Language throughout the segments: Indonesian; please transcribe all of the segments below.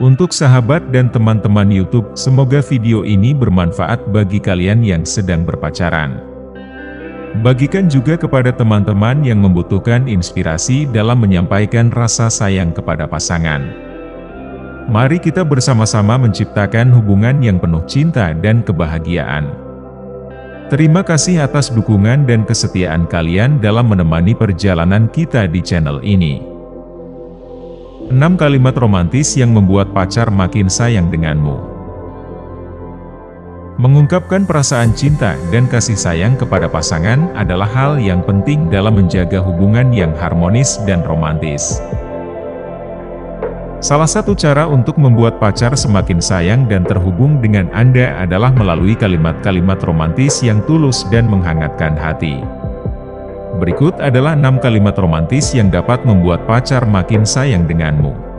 Untuk sahabat dan teman-teman YouTube, semoga video ini bermanfaat bagi kalian yang sedang berpacaran. Bagikan juga kepada teman-teman yang membutuhkan inspirasi dalam menyampaikan rasa sayang kepada pasangan. Mari kita bersama-sama menciptakan hubungan yang penuh cinta dan kebahagiaan. Terima kasih atas dukungan dan kesetiaan kalian dalam menemani perjalanan kita di channel ini. 6 kalimat romantis yang membuat pacar makin sayang denganmu. Mengungkapkan perasaan cinta dan kasih sayang kepada pasangan adalah hal yang penting dalam menjaga hubungan yang harmonis dan romantis. Salah satu cara untuk membuat pacar semakin sayang dan terhubung dengan Anda adalah melalui kalimat-kalimat romantis yang tulus dan menghangatkan hati. Berikut adalah 6 kalimat romantis yang dapat membuat pacar makin sayang denganmu.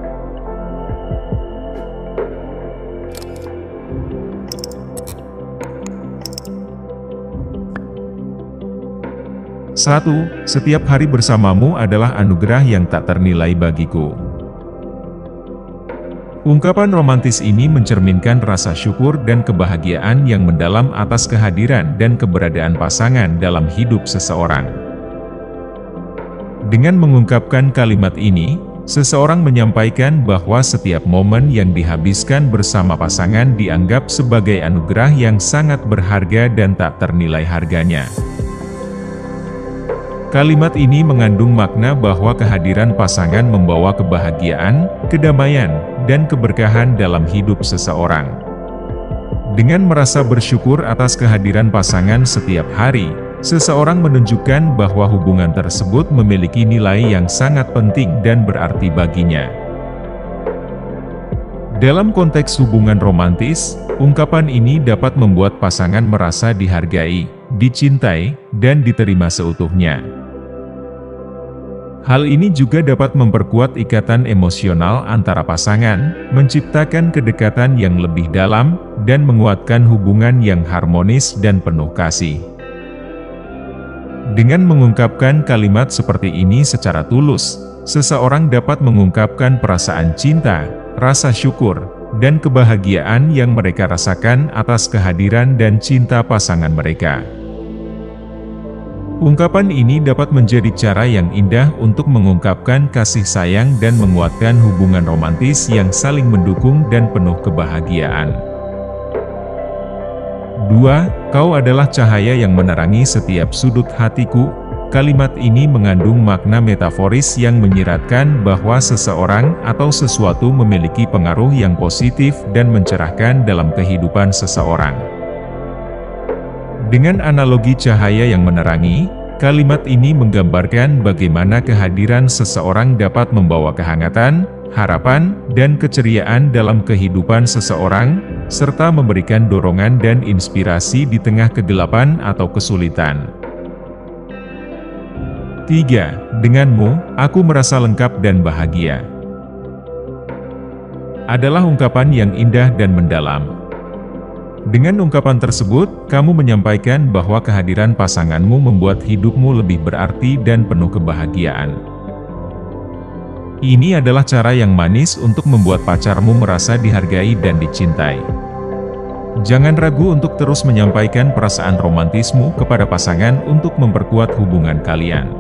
Satu, setiap hari bersamamu adalah anugerah yang tak ternilai bagiku. Ungkapan romantis ini mencerminkan rasa syukur dan kebahagiaan yang mendalam atas kehadiran dan keberadaan pasangan dalam hidup seseorang. Dengan mengungkapkan kalimat ini, seseorang menyampaikan bahwa setiap momen yang dihabiskan bersama pasangan dianggap sebagai anugerah yang sangat berharga dan tak ternilai harganya. Kalimat ini mengandung makna bahwa kehadiran pasangan membawa kebahagiaan, kedamaian, dan keberkahan dalam hidup seseorang. Dengan merasa bersyukur atas kehadiran pasangan setiap hari, Seseorang menunjukkan bahwa hubungan tersebut memiliki nilai yang sangat penting dan berarti baginya. Dalam konteks hubungan romantis, ungkapan ini dapat membuat pasangan merasa dihargai, dicintai, dan diterima seutuhnya. Hal ini juga dapat memperkuat ikatan emosional antara pasangan, menciptakan kedekatan yang lebih dalam, dan menguatkan hubungan yang harmonis dan penuh kasih. Dengan mengungkapkan kalimat seperti ini secara tulus, seseorang dapat mengungkapkan perasaan cinta, rasa syukur, dan kebahagiaan yang mereka rasakan atas kehadiran dan cinta pasangan mereka. Ungkapan ini dapat menjadi cara yang indah untuk mengungkapkan kasih sayang dan menguatkan hubungan romantis yang saling mendukung dan penuh kebahagiaan. 2. Kau adalah cahaya yang menerangi setiap sudut hatiku. Kalimat ini mengandung makna metaforis yang menyiratkan bahwa seseorang atau sesuatu memiliki pengaruh yang positif dan mencerahkan dalam kehidupan seseorang. Dengan analogi cahaya yang menerangi, kalimat ini menggambarkan bagaimana kehadiran seseorang dapat membawa kehangatan, harapan, dan keceriaan dalam kehidupan seseorang, serta memberikan dorongan dan inspirasi di tengah kegelapan atau kesulitan. 3. Denganmu, aku merasa lengkap dan bahagia. Adalah ungkapan yang indah dan mendalam. Dengan ungkapan tersebut, kamu menyampaikan bahwa kehadiran pasanganmu membuat hidupmu lebih berarti dan penuh kebahagiaan. Ini adalah cara yang manis untuk membuat pacarmu merasa dihargai dan dicintai. Jangan ragu untuk terus menyampaikan perasaan romantismu kepada pasangan untuk memperkuat hubungan kalian.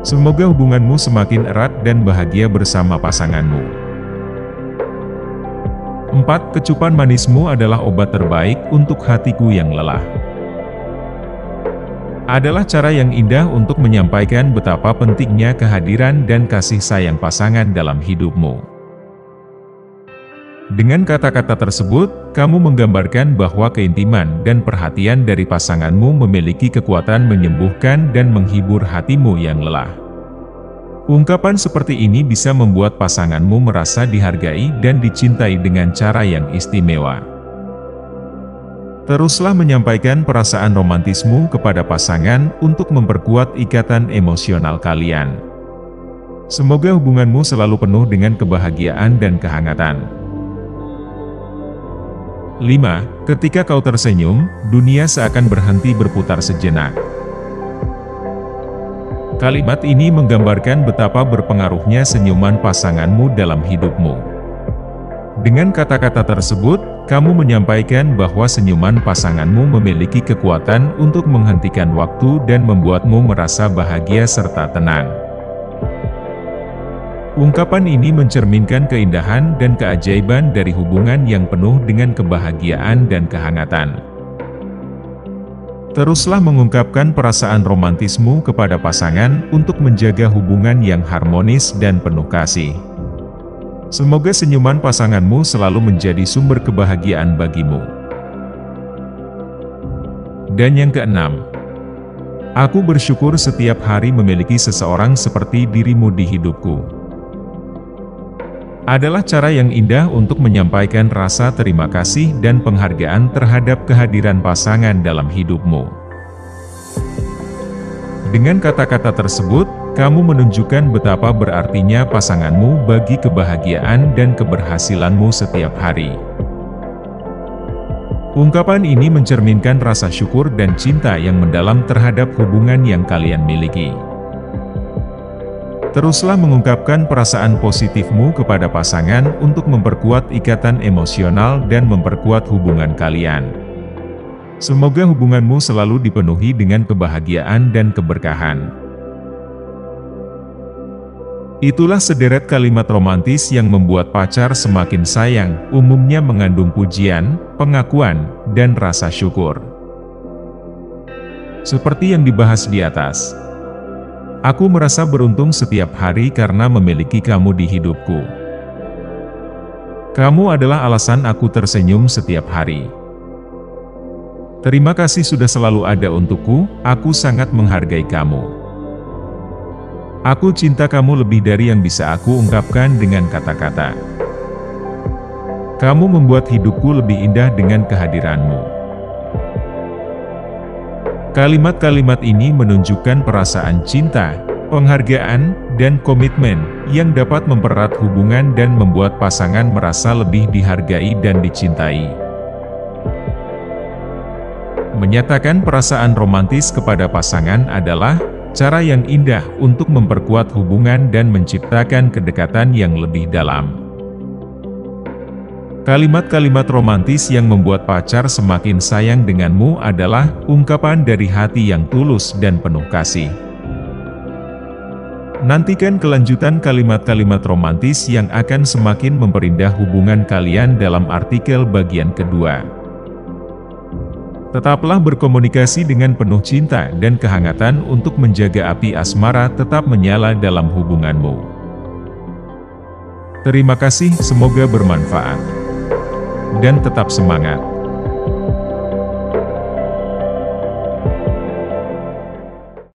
Semoga hubunganmu semakin erat dan bahagia bersama pasanganmu. 4. Kecupan manismu adalah obat terbaik untuk hatiku yang lelah adalah cara yang indah untuk menyampaikan betapa pentingnya kehadiran dan kasih sayang pasangan dalam hidupmu. Dengan kata-kata tersebut, kamu menggambarkan bahwa keintiman dan perhatian dari pasanganmu memiliki kekuatan menyembuhkan dan menghibur hatimu yang lelah. Ungkapan seperti ini bisa membuat pasanganmu merasa dihargai dan dicintai dengan cara yang istimewa. Teruslah menyampaikan perasaan romantismu kepada pasangan untuk memperkuat ikatan emosional kalian. Semoga hubunganmu selalu penuh dengan kebahagiaan dan kehangatan. 5. Ketika kau tersenyum, dunia seakan berhenti berputar sejenak. Kalimat ini menggambarkan betapa berpengaruhnya senyuman pasanganmu dalam hidupmu. Dengan kata-kata tersebut, kamu menyampaikan bahwa senyuman pasanganmu memiliki kekuatan untuk menghentikan waktu dan membuatmu merasa bahagia serta tenang. Ungkapan ini mencerminkan keindahan dan keajaiban dari hubungan yang penuh dengan kebahagiaan dan kehangatan. Teruslah mengungkapkan perasaan romantismu kepada pasangan untuk menjaga hubungan yang harmonis dan penuh kasih. Semoga senyuman pasanganmu selalu menjadi sumber kebahagiaan bagimu. Dan yang keenam, Aku bersyukur setiap hari memiliki seseorang seperti dirimu di hidupku. Adalah cara yang indah untuk menyampaikan rasa terima kasih dan penghargaan terhadap kehadiran pasangan dalam hidupmu. Dengan kata-kata tersebut, kamu menunjukkan betapa berartinya pasanganmu bagi kebahagiaan dan keberhasilanmu setiap hari. Ungkapan ini mencerminkan rasa syukur dan cinta yang mendalam terhadap hubungan yang kalian miliki. Teruslah mengungkapkan perasaan positifmu kepada pasangan untuk memperkuat ikatan emosional dan memperkuat hubungan kalian. Semoga hubunganmu selalu dipenuhi dengan kebahagiaan dan keberkahan. Itulah sederet kalimat romantis yang membuat pacar semakin sayang, umumnya mengandung pujian, pengakuan, dan rasa syukur. Seperti yang dibahas di atas, aku merasa beruntung setiap hari karena memiliki kamu di hidupku. Kamu adalah alasan aku tersenyum setiap hari. Terima kasih sudah selalu ada untukku, aku sangat menghargai kamu. Aku cinta kamu lebih dari yang bisa aku ungkapkan dengan kata-kata. Kamu membuat hidupku lebih indah dengan kehadiranmu. Kalimat-kalimat ini menunjukkan perasaan cinta, penghargaan, dan komitmen yang dapat mempererat hubungan dan membuat pasangan merasa lebih dihargai dan dicintai. Menyatakan perasaan romantis kepada pasangan adalah cara yang indah untuk memperkuat hubungan dan menciptakan kedekatan yang lebih dalam. Kalimat-kalimat romantis yang membuat pacar semakin sayang denganmu adalah ungkapan dari hati yang tulus dan penuh kasih. Nantikan kelanjutan kalimat-kalimat romantis yang akan semakin memperindah hubungan kalian dalam artikel bagian kedua. Tetaplah berkomunikasi dengan penuh cinta dan kehangatan untuk menjaga api asmara tetap menyala dalam hubunganmu. Terima kasih, semoga bermanfaat. Dan tetap semangat.